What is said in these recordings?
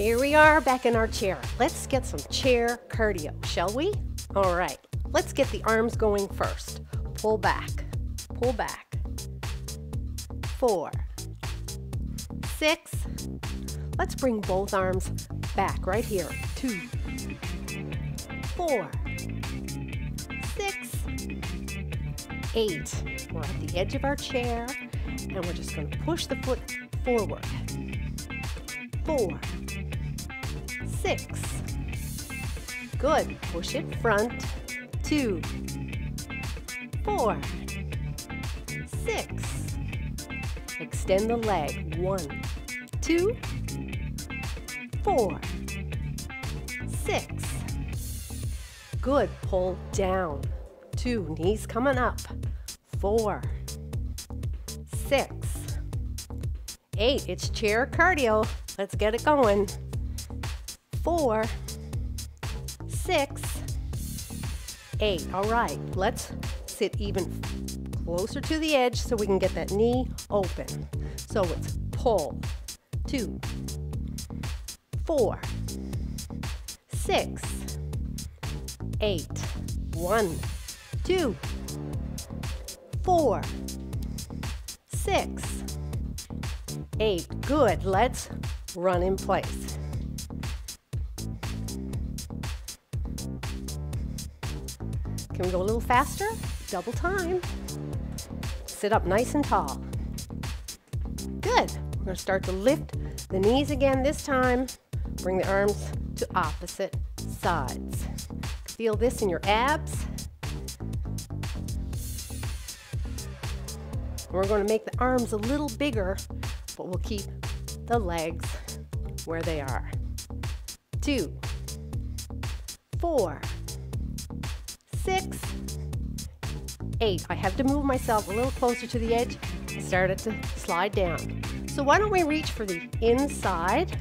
Here we are back in our chair. Let's get some chair cardio, shall we? All right, let's get the arms going first. Pull back, pull back. Four, six. Let's bring both arms back right here. Two, four, six, eight. We're at the edge of our chair and we're just going to push the foot forward. Four, six. Good. Push it front. Two, four, six. Extend the leg. One, two, four, six. Good. Pull down. Two. Knees coming up. Four, six, eight. It's chair cardio. Let's get it going. Four, six, eight. All right, let's sit even closer to the edge so we can get that knee open. So it's pull, two, four, six, eight, one, two, four, six, eight. Good. Let's run in place. Can we go a little faster? Double time. Sit up nice and tall. Good. We're going to start to lift the knees again this time. Bring the arms to opposite sides. Feel this in your abs. We're going to make the arms a little bigger, but we'll keep the legs where they are. Two, four, six, eight. I have to move myself a little closer to the edge. I started to slide down. So why don't we reach for the inside?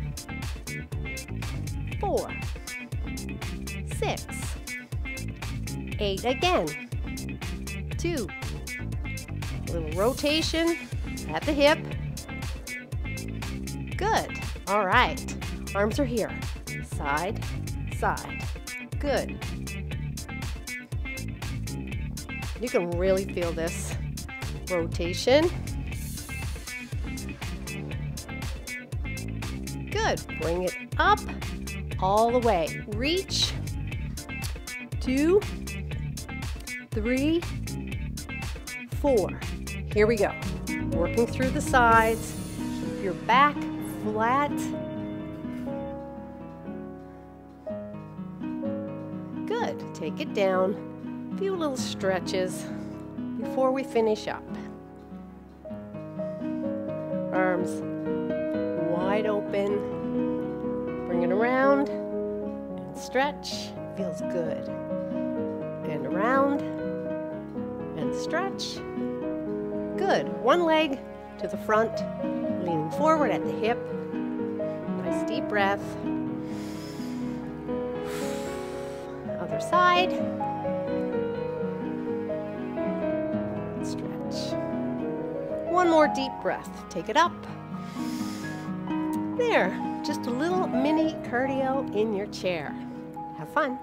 Four, six, eight again. Two, a little rotation at the hip. Good. All right. Arms are here. Side, side. Good. You can really feel this rotation. Good. Bring it up all the way. Reach. Two, three, four. Here we go. Working through the sides. Keep your back flat. Good. Take it down. Few little stretches before we finish up. Arms wide open. Bring it around and stretch. Feels good. And around and stretch. Good. One leg to the front, leaning forward at the hip. Nice deep breath. Other side. One more deep breath. Take it up. There. Just a little mini cardio in your chair. Have fun.